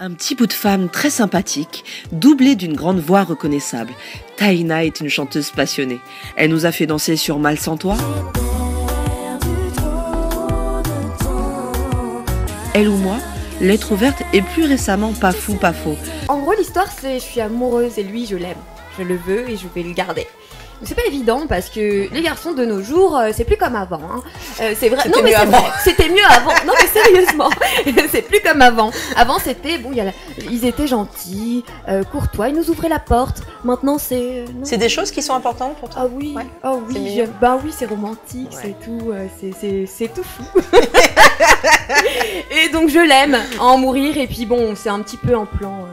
Un petit bout de femme très sympathique, doublé d'une grande voix reconnaissable. Taïna est une chanteuse passionnée. Elle nous a fait danser sur Mal sans toi. Elle ou moi, lettre ouverte et plus récemment Pas fou, pas faux. En gros, l'histoire, c'est je suis amoureuse et lui, je l'aime. Je le veux et je vais le garder. C'est pas évident parce que les garçons de nos jours, euh, c'est plus comme avant. hein. Euh, c'est vrai. C'était Non mais. C'était mieux avant. Non mais sérieusement, c'est plus comme avant. Avant c'était bon, il y a la- ils étaient gentils, euh, courtois, ils nous ouvraient la porte. Maintenant c'est. C'est des choses qui sont importantes pour toi Ah oui, Ouais. ah oui, bah oui, c'est romantique, Ouais. c'est tout, euh, c'est- tout fou. et donc je l'aime, à en mourir, et puis bon, c'est un petit peu un plan.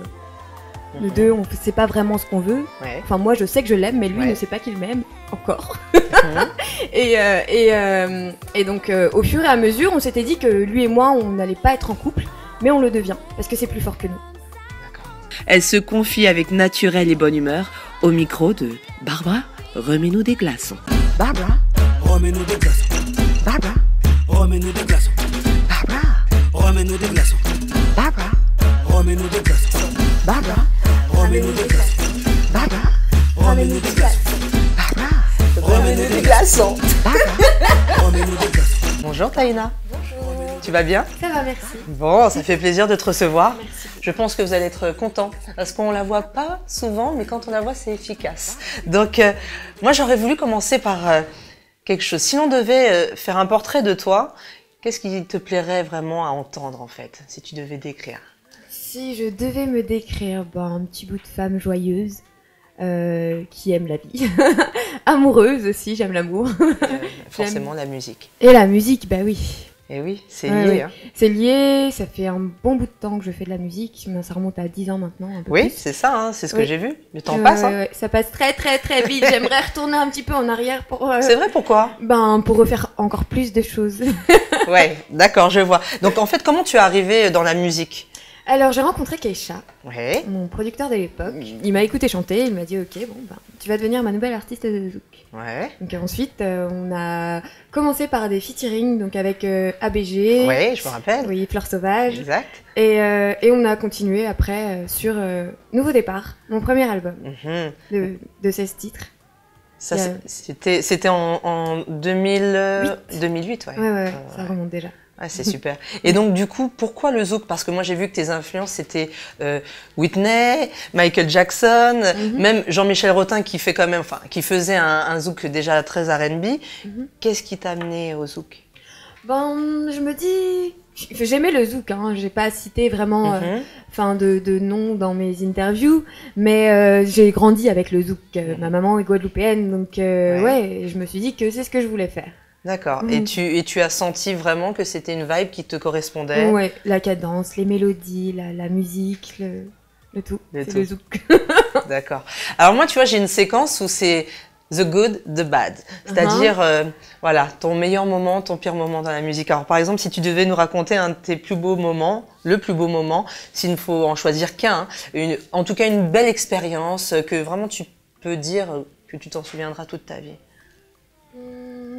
De deux, on sait pas vraiment ce qu'on veut. Ouais. Enfin, moi, je sais que je l'aime, mais lui Ouais. ne sait pas qu'il m'aime encore. Mhm. Et, euh, et, euh, et donc, euh, au fur et à mesure, on s'était dit que lui et moi, on n'allait pas être en couple, mais on le devient parce que c'est plus fort que nous. Elle se confie avec naturel et bonne humeur au micro de Barbara, remets-nous des glaçons. Barbara, Remets-nous des glaçons. Barbara, Remets-nous des glaçons. Barbara, Remets-nous des glaçons. Barbara, Remets-nous des glaçons. Barbara, Remets-nous des glaçons. Barbara, Remets-nous des glaçons. Barbara, Remets-nous des glaçons. Barbara. Remets-nous des glaçons. Bonjour Taïna. Bonjour. Tu vas bien? Ça va, merci. Bon, ça fait plaisir de te recevoir. Merci. Je pense que vous allez être content parce qu'on la voit pas souvent, mais quand on la voit, c'est efficace. Donc, euh, moi, j'aurais voulu commencer par euh, quelque chose. Si l'on devait euh, faire un portrait de toi, qu'est-ce qui te plairait vraiment à entendre en fait, si tu devais décrire? Si je devais me décrire, ben, un petit bout de femme joyeuse. euh, qui aime la vie. Amoureuse aussi, j'aime l'amour. Euh, Forcément, la musique. Et la musique, bah oui. Et oui, c'est lié. ouais. hein. C'est lié, ça fait un bon bout de temps que je fais de la musique, ça remonte à 10 ans maintenant. Un peu Oui, c'est ça, hein, c'est ce que j'ai vu. Le temps Euh, passe. Hein. ça passe très très très vite. J'aimerais retourner un petit peu en arrière pour, euh, C'est vrai, pourquoi? ben, pour refaire encore plus de choses. Ouais, d'accord, je vois. Donc, en fait, comment tu es arrivé dans la musique? Alors j'ai rencontré Keisha, Ouais. mon producteur de l'époque. Il m'a écouté chanter, il m'a dit ok bon ben tu vas devenir ma nouvelle artiste de zouk. Ouais. Donc ensuite euh, on a commencé par des featuring donc avec euh, ABG, Ouais, je me rappelle. oui Fleur Sauvage Exact. et, euh, et on a continué après sur Nouveau Départ, mon premier album Mhm. de, de 16 titres. Ça, c'était, en, en 2000, euh, 2008, ouais. Ouais ouais, Ouais, ça remonte déjà. Ah, c'est super. Et donc, du coup, pourquoi le zouk? Parce que moi, j'ai vu que tes influences, c'était euh, Whitney, Michael Jackson, Mhm. même Jean-Michel Rotin, qui fait quand même, enfin, qui faisait un, un zouk déjà très R&B. Mhm. Qu'est-ce qui t'a amené au zouk? Ben je me dis J'aimais le zouk, hein. j'ai pas cité vraiment euh, Mhm. enfin de, de nom dans mes interviews, mais euh, j'ai grandi avec le zouk. Euh, Ma maman est guadeloupéenne, donc Ouais. ouais. je me suis dit que c'est ce que je voulais faire. D'accord. Et, tu, et tu as senti vraiment que c'était une vibe qui te correspondait? Ouais, la cadence, les mélodies, la, la musique, le, le tout. Le tout. le zouk. D'accord. Alors moi, tu vois, j'ai une séquence où c'est the good, the bad. C'est-à-dire, Uh-huh. euh, voilà, ton meilleur moment, ton pire moment dans la musique. Alors par exemple, si tu devais nous raconter un de tes plus beaux moments, le plus beau moment, s'il ne faut en choisir qu'un, une- en tout cas une belle expérience que vraiment tu peux dire que tu t'en souviendras toute ta vie.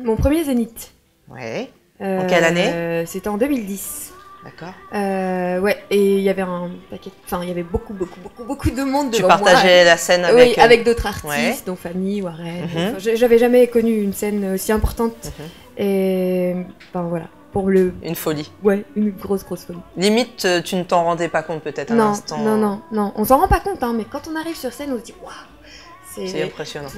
Mon premier zénith. Ouais, Euh, quelle année C'était en 2010. d'accord. Euh, ouais, et il y avait un paquet, enfin il y avait beaucoup, beaucoup, beaucoup, beaucoup de monde Tu devant moi. partageais la scène avec... oui, euh, avec d'autres artistes, ouais. dont Fanny, Warren. Mhm. Enfin, J'avais jamais connu une scène aussi importante. Mhm. Et enfin voilà, pour le, Une folie. ouais, une grosse, grosse folie. Limite, tu ne t'en rendais pas compte peut-être à Non, l'instant. non, non, non, on s'en rend pas compte, hein, mais quand on arrive sur scène, on se dit waouh, C'est c'est impressionnant.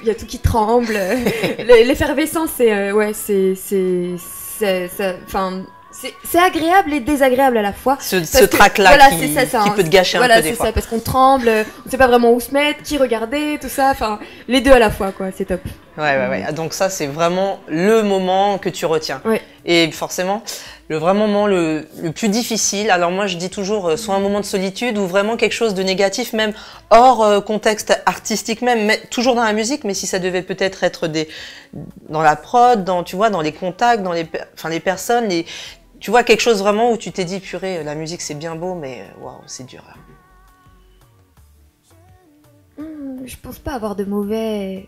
il y a tout qui tremble, l'effervescence, c'est euh, ouais, c'est c'est c'est enfin c'est c'est agréable et désagréable à la fois. Ce, trac-là voilà, qui, c'est ça, c'est qui un- peut te gâcher voilà, un peu des c'est fois. ça, parce qu'on tremble, on sait pas vraiment où se mettre, qui regarder, tout ça, enfin les deux à la fois, quoi, c'est top. Ouais, ouais, ouais. Donc ça, c'est vraiment le moment que tu retiens. Et forcément, le vrai moment le, le plus difficile, alors moi je dis toujours, euh, soit un moment de solitude ou vraiment quelque chose de négatif, même hors euh, contexte artistique même, mais toujours dans la musique, mais si ça devait peut-être être des, dans la prod, dans, tu vois, dans les contacts, dans les, enfin, les personnes, les, tu vois, quelque chose vraiment où tu t'es dit, purée, la musique c'est bien beau, mais euh, waouh, c'est dur. Hmm, je pense pas avoir de mauvais,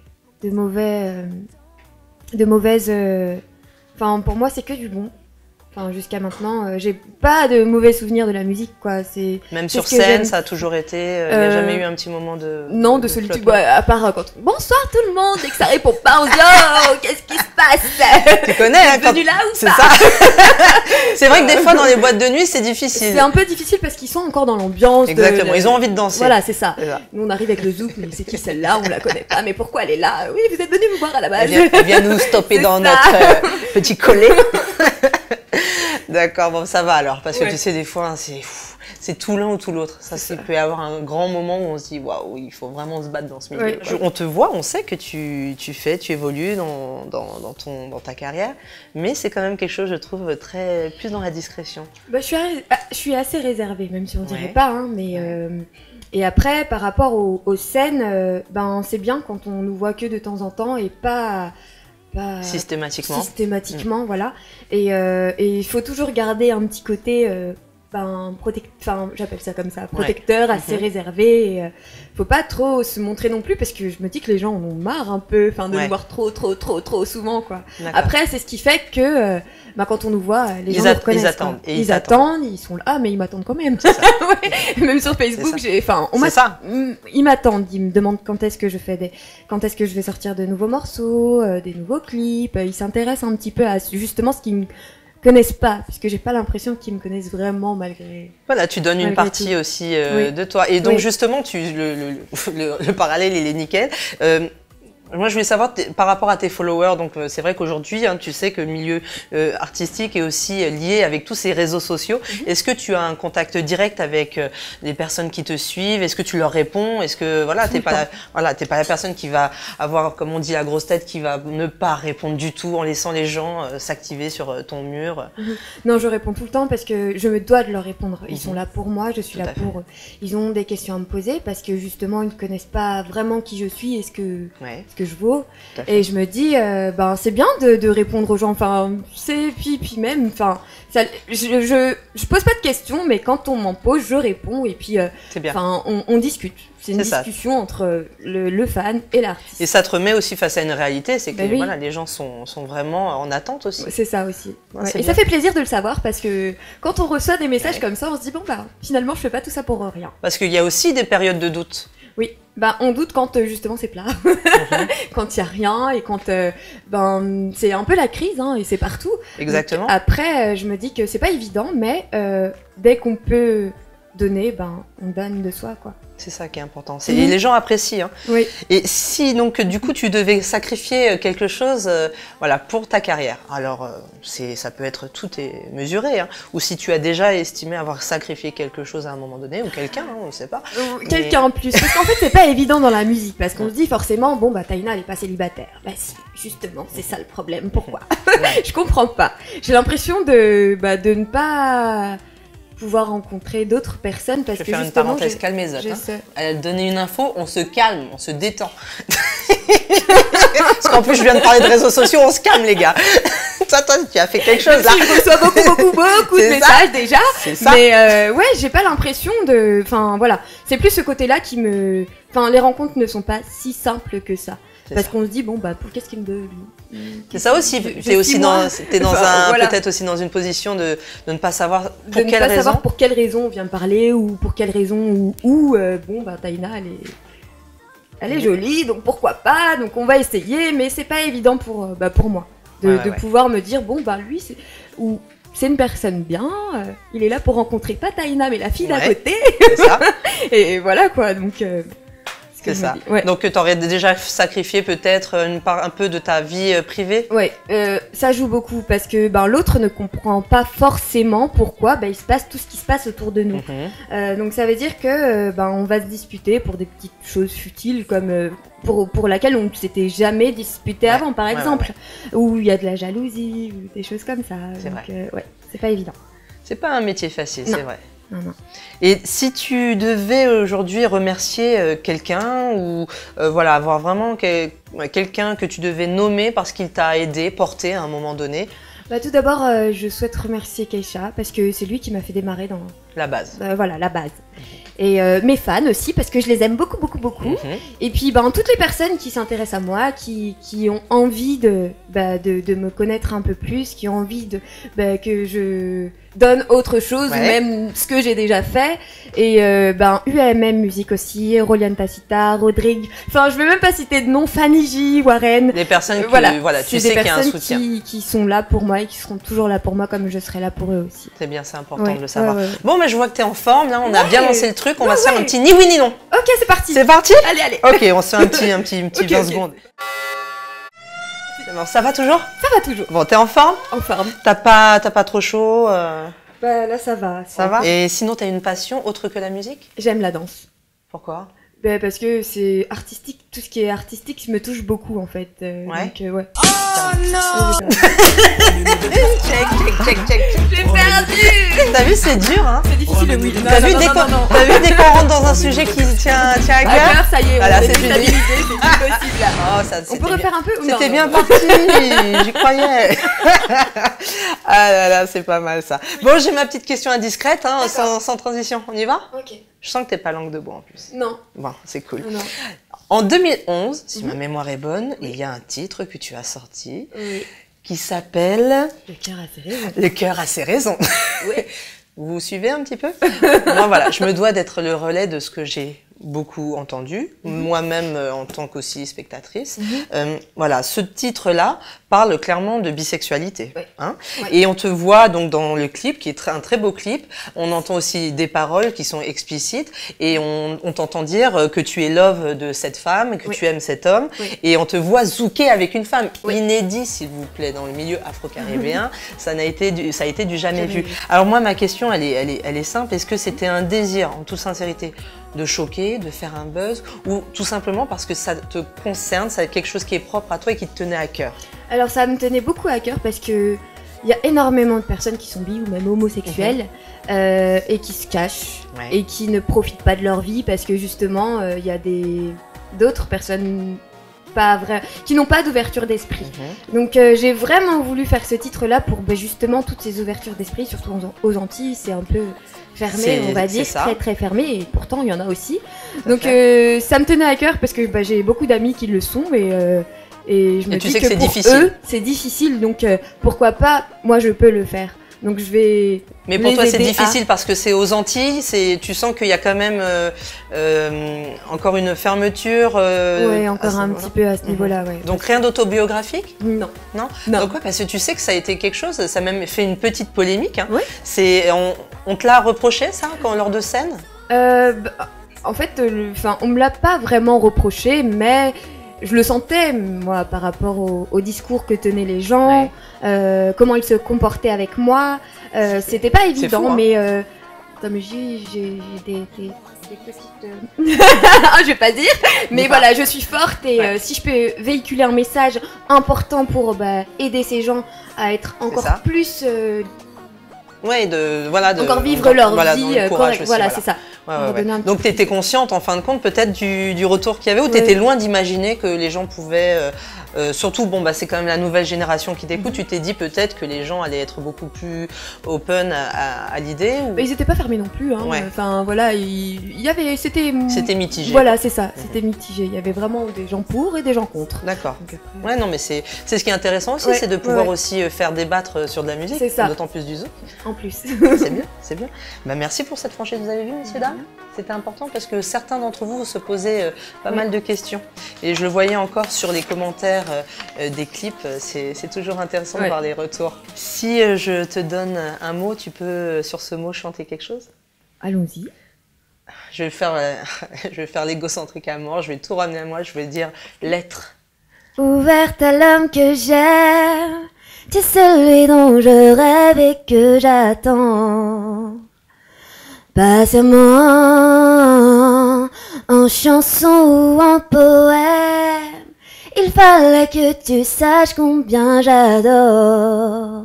de mauvais, euh, de mauvaises. euh, Enfin, pour moi, c'est que du bon. Enfin, jusqu'à maintenant, euh, j'ai pas de mauvais souvenirs de la musique, quoi. C'est Même sur scène, ça a toujours été. Il n'y a Euh, jamais eu un petit moment de. non de solitude, ouais, à part euh, quand bonsoir tout le monde et que ça répond pas, on se dit oh qu'est-ce qui se passe? Tu connais, hein, quand- venu là ou C'est ça. c'est vrai que des fois dans les boîtes de nuit, c'est difficile. C'est un peu difficile parce qu'ils sont encore dans l'ambiance. Exactement. de- Ils ont envie de danser. Voilà, c'est ça. Nous on arrive avec le zouk, mais c'est qui celle-là? On la connaît pas, mais pourquoi elle est là? Oui, vous êtes venu me voir à la base. Elle vient, elle vient nous stopper dans ça. notre euh, petit collet. D'accord, bon, ça va alors. Parce que Ouais. tu sais, des fois, c'est tout l'un ou tout l'autre. Ça, C'est peut y avoir un grand moment où on se dit, waouh, il faut vraiment se battre dans ce milieu. On te voit, on sait que tu, tu fais, tu évolues dans, dans, dans ton, dans ta carrière, mais c'est quand même quelque chose, je trouve, très plus dans la discrétion. Bah, je, suis, arrêt- ah, je suis assez réservée, même si on dirait Ouais. pas, hein, mais. euh, Et après, par rapport aux, aux scènes, euh, ben c'est bien quand on nous voit que de temps en temps et pas. Pas Systématiquement. systématiquement, voilà. Et euh, et il faut toujours garder un petit côté, euh, ben, protect... enfin, j'appelle ça comme ça, protecteur, assez Mhm. réservé. Et, euh, faut pas trop se montrer non plus parce que je me dis que les gens en ont marre un peu, enfin, de Ouais. nous voir trop, trop, trop, trop souvent, quoi. Après, c'est ce qui fait que, euh, bah, quand on nous voit, les Ils gens nous reconnaissent. ils attendent, et Ils, ils attendent, ils sont là, ah, mais ils m'attendent quand même. Ça. Ouais. Même sur Facebook, j'ai, enfin, on ça. Ils m'attendent, ils me demandent quand est-ce que je fais des, quand est-ce que je vais sortir de nouveaux morceaux, euh, des nouveaux clips. Euh, Ils s'intéressent un petit peu à justement ce qu'ils ne connaissent pas, puisque j'ai pas l'impression qu'ils me connaissent vraiment malgré. Voilà, tu donnes une partie tout. aussi euh, Oui. de toi. Et donc Oui. justement, tu, le, le, le- le parallèle, il est nickel. Euh, moi, je voulais savoir par rapport à tes followers. Donc, euh, c'est vrai qu'aujourd'hui, hein, tu sais que le milieu euh, artistique est aussi euh, lié avec tous ces réseaux sociaux. Mhm. Est-ce que tu as un contact direct avec euh, les personnes qui te suivent? Est-ce que tu leur réponds? Est-ce que voilà, t'es pas la, voilà, t'es pas la personne qui va avoir, comme on dit, la grosse tête, qui va ne pas répondre du tout en laissant les gens euh, s'activer sur ton mur? Non, je réponds tout le temps parce que je me dois de leur répondre. Ils Mhm. sont là pour moi, je suis Tout là pour eux. Ils ont des questions à me poser parce que justement, ils ne connaissent pas vraiment qui je suis et ce que, Ouais. Que je vaux. Et je me dis, euh, ben c'est bien de, de répondre aux gens. Enfin, c'est puis puis même, enfin, ça, je, je je pose pas de questions, mais quand on m'en pose, je réponds et puis, euh, C'est bien. enfin, on, on discute. C'est une ça. discussion entre le, le fan et l'artiste. Et ça te remet aussi face à une réalité, c'est que Ben oui. voilà, les gens sont, sont vraiment en attente aussi. C'est ça aussi. Ouais, Ouais. c'est Et bien. ça fait plaisir de le savoir parce que quand on reçoit des messages Ouais. comme ça, on se dit bon bah finalement je fais pas tout ça pour rien. Parce qu'il y a aussi des périodes de doute. Oui, bah on doute quand euh, justement c'est plat, quand il y a rien et quand euh, ben c'est un peu la crise hein, et c'est partout. Exactement. Donc, après, euh, je me dis que c'est pas évident, mais dès qu'on peut donner, ben on donne de soi quoi. C'est ça qui est important. Mhm. et Les gens apprécient. hein. Oui. Et si donc du coup tu devais sacrifier euh, quelque chose, euh, voilà, pour ta carrière. Alors euh, c'est, ça peut être tout est mesuré. hein. Ou si tu as déjà estimé avoir sacrifié quelque chose à un moment donné, ou quelqu'un, hein, on ne sait pas. Quelqu'un en plus. Parce qu'en fait, c'est pas évident dans la musique. Parce qu'on se dit forcément, bon, bah, Taina, elle est pas célibataire. Bah, si, justement, c'est ça le problème. Pourquoi? Ouais. Je comprends pas. J'ai l'impression de, bah, de ne pas pouvoir rencontrer d'autres personnes parce Je vais que faire une justement. parenthèse, j'ai- calmez-vous. j'ai hein. ce- Elle donné une info, on se calme, on se détend. Parce qu'en plus, je viens de parler de réseaux sociaux, on se calme, les gars. toi, toi, tu as fait quelque chose là. Je reçois beaucoup, beaucoup, beaucoup de ça. messages déjà. Ça. Mais euh, ouais, j'ai pas l'impression de. Enfin voilà, c'est plus ce côté-là qui me. Enfin, les rencontres ne sont pas si simples que ça. Parce qu'on se dit, bon, bah, pour qu'est-ce qu'il me donne C'est ça aussi. T'es j'ai aussi dans, t'es dans Enfin, un, voilà. peut-être aussi dans une position de, de ne pas savoir de pour ne quelle pas raison. savoir pour quelle raison on vient me parler ou pour quelle raison ou, ou euh, bon bah Taina elle est elle est jolie donc pourquoi pas donc on va essayer mais c'est pas évident pour euh, bah, pour moi de, Ouais, ouais, de ouais. pouvoir me dire bon bah lui c'est ou c'est une personne bien euh, il est là pour rencontrer pas Taina mais la fille d'à côté ça. et voilà quoi donc euh, que C'est je me ça. dis. ouais Donc, tu aurais déjà sacrifié peut-être une part un peu de ta vie euh, privée? Ouais, euh, ça joue beaucoup parce que ben, l'autre ne comprend pas forcément pourquoi ben, il se passe tout ce qui se passe autour de nous. Mhm. Euh, donc ça veut dire que euh, ben, on va se disputer pour des petites choses futiles comme euh, pour, pour laquelle on ne s'était jamais disputé Ouais, avant par ouais, exemple où il y a de la jalousie ou des choses comme ça. C'est euh, ouais, c'est pas évident. C'est pas un métier facile, c'est vrai. Non, non. Et si tu devais aujourd'hui remercier euh, quelqu'un ou euh, voilà avoir vraiment quel- quelqu'un que tu devais nommer parce qu'il t'a aidé, porté à un moment donné, Bah, tout d'abord, euh, je souhaite remercier Keisha parce que c'est lui qui m'a fait démarrer dans la base. euh, voilà la base. Et euh, mes fans aussi, parce que je les aime beaucoup, beaucoup, beaucoup. Mhm. Et puis, ben, toutes les personnes qui s'intéressent à moi, qui, qui ont envie de, bah, de, de me connaître un peu plus, qui ont envie de, bah, que je donne autre chose, Ouais. ou même ce que j'ai déjà fait. Et euh, ben, UAMM Musique aussi, Rolian Tacita, Rodrigue. Enfin, je vais même pas citer de nom, Fanny J, Warren. Des personnes que, voilà, voilà, tu sais qu'il y a un soutien. qui, qui sont là pour moi et qui seront toujours là pour moi comme je serai là pour eux aussi. C'est bien, c'est important Ouais, de le savoir. ouais. Bon, mais je vois que tu es en forme, là, on a bien lancé le truc, on va Ouais, se faire un petit ni oui ni non. Ok, c'est parti. C'est parti Allez, allez. Ok, on se fait un petit, un petit, un petit Ok, 20 ok. secondes. Alors, ça va toujours Ça va toujours. Bon, t'es en forme En forme. T'as pas, t'as pas trop chaud euh, Bah là, ça va. Ça va Et sinon, t'as une passion autre que la musique J'aime la danse. Pourquoi Bah, parce que c'est artistique, tout ce qui est artistique me touche beaucoup en fait. euh, Ouais. Donc, euh, ouais. Check, check, check, check. T'as vu, c'est dur, hein C'est difficile le oui. T'as vu, dès qu'on t'as vu, dès qu'on rentre dans un sujet qui tient, tient à À cœur ça y est, Voilà, c'est fini. déstabilisé, c'est plus possible là. Oh, ça, On c'était peut bien. refaire un peu C'était bien parti, j'y croyais. ah là là, c'est pas mal ça. Bon, j'ai ma petite question indiscrète, hein, sans, sans transition. On y va? Ok. Je sens que t'es pas langue de bois en plus. Non, Bon, c'est cool. non. En 2011, si Mhm. ma mémoire est bonne, il y a un titre que tu as sorti Oui. Qui s'appelle Le cœur a ses raisons. Le cœur a ses raisons. Oui. Vous vous suivez un petit peu? Moi, voilà, je me dois d'être le relais de ce que j'ai beaucoup entendu, moi-même euh, en tant qu'aussi spectatrice. Mhm. Euh, voilà, ce titre-là parle clairement de bisexualité. Oui. Hein Oui. Et on te voit donc dans le clip, qui est très- un très beau clip. On entend aussi des paroles qui sont explicites et on, on t'entend dire euh, que tu es love de cette femme, que Oui. tu aimes cet homme. Et on te voit zouker avec une femme. Inédit, s'il vous plaît, dans le milieu afro-caribéen. ça, n'a été du, ça a été du jamais, Jamais vu. vu. Alors moi, ma question, elle est, elle est, elle est simple. Est-ce que c'était un désir, en toute sincérité, de choquer, de faire un buzz, ou tout simplement parce que ça te concerne, c'est quelque chose qui est propre à toi et qui te tenait à cœur Alors ça me tenait beaucoup à cœur parce que il y a énormément de personnes qui sont bi ou même homosexuelles euh, et qui se cachent Ouais. et qui ne profitent pas de leur vie parce que justement euh, il y a des d'autres personnes pas qui n'ont pas d'ouverture d'esprit. Mhm. Donc euh, j'ai vraiment voulu faire ce titre-là pour ben, justement toutes ces ouvertures d'esprit, surtout aux, Antilles, c'est un peu fermé, on va dire, très très fermé, et pourtant il y en a aussi. Tout Donc euh, ça me tenait à cœur parce que bah, j'ai beaucoup d'amis qui le sont et, euh, et je me Et tu dis sais que que, c'est difficile. c'est difficile, donc pourquoi pas, moi je peux le faire. Donc je vais... Mais pour les toi, c'est à- difficile parce que c'est aux Antilles. C'est, tu sens qu'il y a quand même euh, euh, encore une fermeture. euh, ouais, à encore un petit peu à ce Mhm. niveau-là, ouais. Donc rien d'autobiographique Non. Non? Non. Donc ouais, parce que tu sais que ça a été quelque chose. Ça a même fait une petite polémique. hein. Oui. C'est, on, on te l'a reproché ça quand lors de scène? Bah, en fait, enfin, on me l'a pas vraiment reproché, mais je le sentais, moi, par rapport au, au discours que tenaient les gens, Ouais. euh, comment ils se comportaient avec moi. Euh, C'était pas évident, fou, hein. mais euh, comme je dis, j'ai des, des- des petites. euh, je vais pas dire, mais pas. voilà, je suis forte et Ouais. euh, si je peux véhiculer un message important pour bah, aider ces gens à être encore plus, Ouais, de voilà, de encore vivre encore- leur voilà, vie correct. Voilà, c'est ça. Ouais, ouais, ouais. Donc tu étais consciente en fin de compte peut-être du, du retour qu'il y avait ou tu étais loin d'imaginer que les gens pouvaient, euh, euh, surtout bon bah c'est quand même la nouvelle génération qui t'écoute, Mhm. tu t'es dit peut-être que les gens allaient être beaucoup plus open à, à- à l'idée ou Mais ils étaient pas fermés non plus. Hein. Ouais. Enfin voilà, il y avait, c'était. c'était mitigé Voilà, c'est ça. C'était mitigé. Il y avait vraiment des gens pour et des gens contre. D'accord. Après, Ouais non mais c'est c'est ce qui est intéressant aussi, Ouais, c'est de pouvoir ouais. aussi euh, faire débattre euh, sur de la musique, C'est ça. d'autant plus du zoo. En plus. c'est bien, c'est bien. Bah, merci pour cette franchise, vous avez vu, messieurs, dames? C'était important parce que certains d'entre vous se posaient euh, pas Oui. mal de questions. Et je le voyais encore sur les commentaires euh, euh, des clips, c'est toujours intéressant de voir les retours. Si je te donne un mot, tu peux sur ce mot chanter quelque chose? Allons-y. Je vais faire, je vais faire l'égocentrique à mort, je vais tout ramener à moi, je vais dire l'être. Ouverte à l'homme que j'aime, tu es celui dont je rêve et que j'attends. Patiemment, en chanson ou en poème, il fallait que tu saches combien j'adore.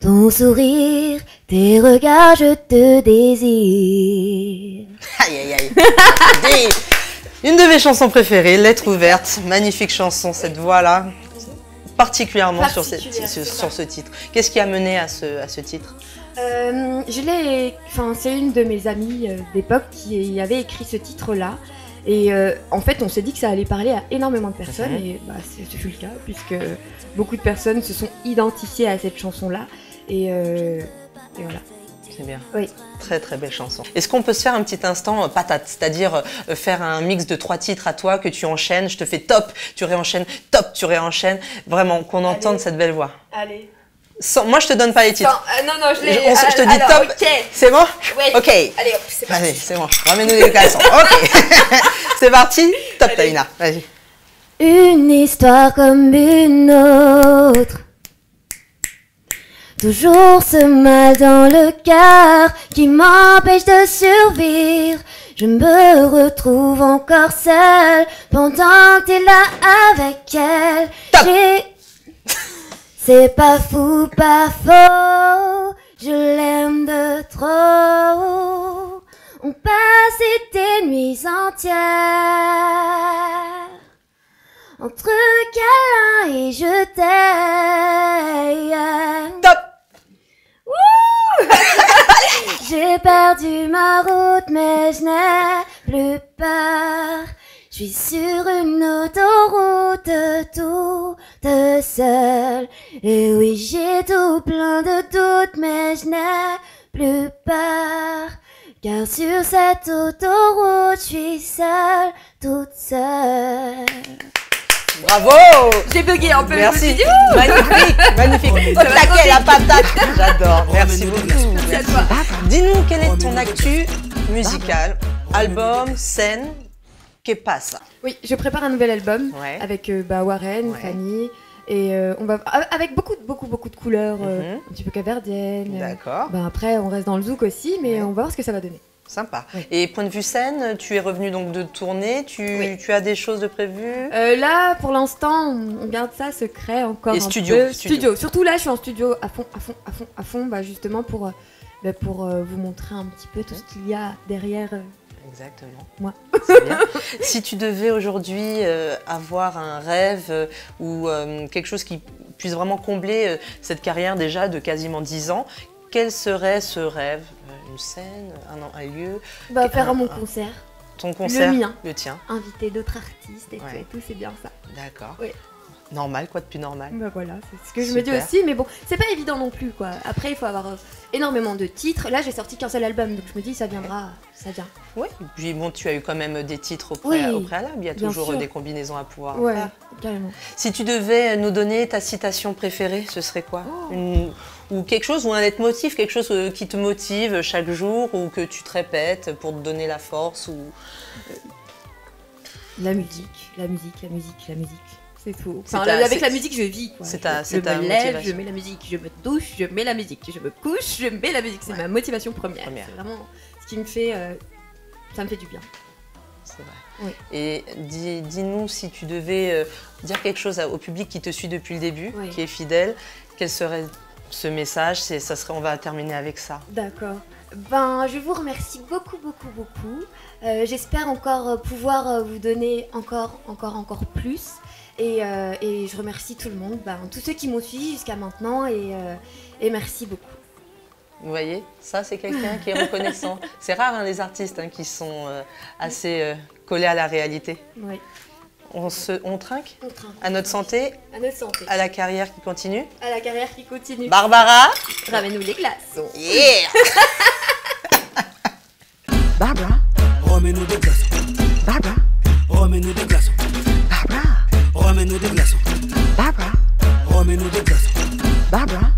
Ton sourire, tes regards, je te désire. Aïe aïe aïe. Une de mes chansons préférées, Lettre ouverte, magnifique chanson, cette voix-là, particulièrement sur, cette- Particulière, sur, c'est sur ce titre. Qu'est-ce qui a mené à ce, à ce titre? Euh, je l'ai. Enfin, c'est une de mes amies euh, d'époque qui avait écrit ce titre-là. Et euh, en fait, on s'est dit que ça allait parler à énormément de personnes, et bah, c'est- ce fut le cas, puisque beaucoup de personnes se sont identifiées à cette chanson-là. Et, et voilà. C'est bien. Oui. Très très belle chanson. Est-ce qu'on peut se faire un petit instant euh, patate, c'est-à-dire euh, faire un mix de trois titres à toi que tu enchaînes, je te fais top, tu réenchaînes, top, tu réenchaînes, vraiment qu'on entende cette belle voix. Allez. Sans- moi je te donne pas les titres. non, non, je l'ai- On se- je te dis alors, top. Ok. C'est bon Ouais. Ok. Allez, hop, c'est parti. Allez, c'est bon. Ramène-nous des glaçons. Ok. c'est parti. Top, Taïna. Vas-y. Une histoire comme une autre. Toujours ce mal dans le cœur qui m'empêche de survivre. Je me retrouve encore seule pendant que t'es là avec elle. Top. J'ai- C'est pas fou, pas faux. Je l'aime de trop. On passait des nuits entières entre câlins et je t'aime. Top. J'ai perdu ma route, mais je n'ai plus peur. Je suis sur une autoroute toute seule. Et oui, j'ai tout plein de doutes, mais je n'ai plus peur. Car sur cette autoroute, je suis seule, toute seule. Bravo. J'ai bugué un peu. Merci. Magnifique. Magnifique. Au taquet, la patate. J'adore. Merci beaucoup. Merci. Dis-nous quel est ton actu musical, album, scène, que passe Oui, je prépare un nouvel album Ouais. avec euh, bah, Warren, Ouais. Fanny, et euh, on va avec beaucoup, beaucoup, beaucoup de couleurs, euh, Mhm. un petit peu caverdiennes. D'accord. bah, après, on reste dans le zouk aussi, mais Ouais. on va voir ce que ça va donner. Sympa. Et point de vue scène, tu es revenu donc de tournée, tu, Oui. tu as des choses de prévues? Euh, là, pour l'instant, on on garde ça secret encore Et un studio, peu. studio. Surtout là, je suis en studio à fond, à fond, à fond, à fond, bah, justement pour, bah, pour euh, vous montrer un petit peu tout ce qu'il y a derrière. euh. Exactement. Moi. Bien. si tu devais aujourd'hui euh, avoir un rêve euh, ou euh, quelque chose qui puisse vraiment combler cette carrière déjà de quasiment 10 ans, quel serait ce rêve? Une scène, un, un lieu, Bah, faire un- mon un- concert, ton concert? mien. Le tien. inviter d'autres artistes et, tout, Ouais. tout, c'est bien ça. D'accord. Oui. Normal, quoi de plus normal Bah voilà, c'est ce que je me dis aussi, mais bon, c'est pas évident non plus quoi. Après, il faut avoir euh, énormément de titres. Là, j'ai sorti qu'un seul album, donc je me dis, ça viendra, ça vient. Oui. Puis bon, tu as eu quand même des titres au, pré- Oui, au préalable. Il y a toujours sûr. des combinaisons à pouvoir Ouais, faire. carrément. Si tu devais nous donner ta citation préférée, ce serait quoi? Oh. Une- Ou quelque chose, ou un leitmotiv, quelque chose euh, qui te motive chaque jour ou que tu te répètes pour te donner la force ou... La musique, la musique, la musique, la musique. C'est tout. C'est Enfin, ta- avec la musique, je vis quoi. c'est Je- ta- je, ta me lève, je mets la musique, je me douche, je mets la musique, je me couche, je mets la musique. C'est ma motivation première. Première. C'est vraiment ce qui me fait. euh, ça me fait du bien. C'est vrai. Oui. Et dis- dis-nous si tu devais euh, dire quelque chose au public qui te suit depuis le début, Oui. qui est fidèle, quel serait ce message? C'est, ça serait, on va terminer avec ça. D'accord. Ben, je vous remercie beaucoup, beaucoup, beaucoup. Euh, J'espère encore pouvoir vous donner encore, encore, encore plus. Euh, et, je remercie tout le monde, ben, tous ceux qui m'ont suivi jusqu'à maintenant euh, et, merci beaucoup. Vous voyez, ça c'est quelqu'un qui est reconnaissant. c'est rare hein, les artistes hein, qui sont euh, assez collés à la réalité. Oui. On, se, on trinque, on trinque. À, notre santé, à notre santé. À la carrière qui continue. À la carrière qui continue. Barbara Ramène-nous les glaces. Yeah Barbara? Remets-nous des glaçons. Barbara? Remets-nous des glaçons. Remets-nous des. Barbara. Barbara.